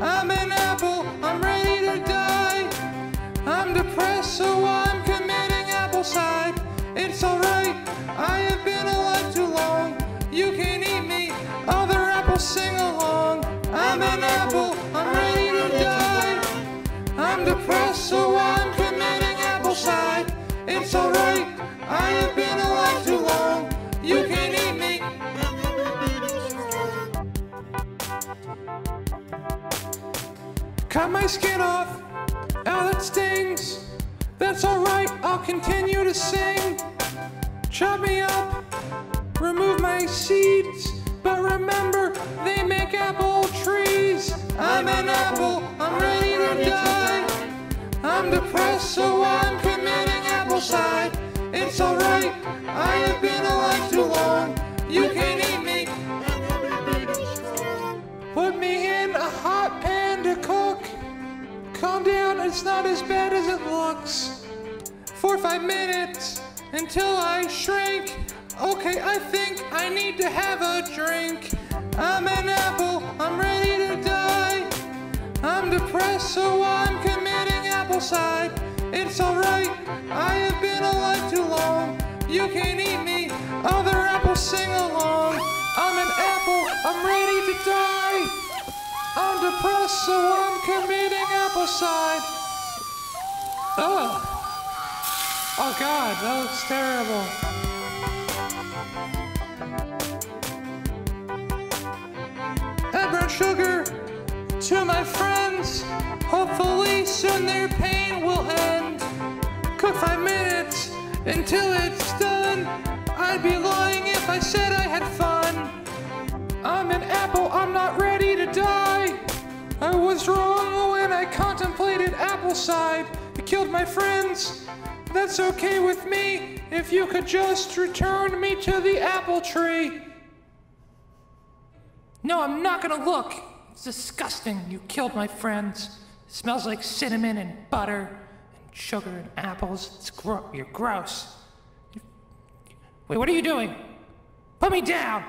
I'm an apple, I'm ready to die. I'm depressed, so I'm committing applecide. It's alright, I have been alive too long. You can eat me, other apples sing along. I'm an apple, I'm ready to die. I'm depressed, so I'm Cut my skin off. Ow, that stings. That's alright, I'll continue to sing. Chop me up, remove my seeds, but remember, they make apple trees. I'm an apple, I'm ready to die. I'm depressed, so I'm committing applecide. It's alright, Calm down, it's not as bad as it looks. For five minutes until I shrink. Okay, I think I need to have a drink. I'm an apple, I'm ready to die. I'm depressed, so I'm committing applecide. It's alright, I have been alive too long. You can eat me, other apples sing along. I'm an apple, I'm ready to die. I'm depressed, so I'm committing applecide. Ugh. Oh. oh God, that looks terrible. Sugar to my friends. Hopefully soon their pain will end. Cook five minutes until it's done. I'd be lying if I was wrong when I contemplated applecide. It killed my friends. That's okay with me if you could just return me to the apple tree. No, I'm not gonna look. It's disgusting. You killed my friends. It smells like cinnamon and butter and sugar and apples. It's you're gross. Wait, what are you doing? Put me down.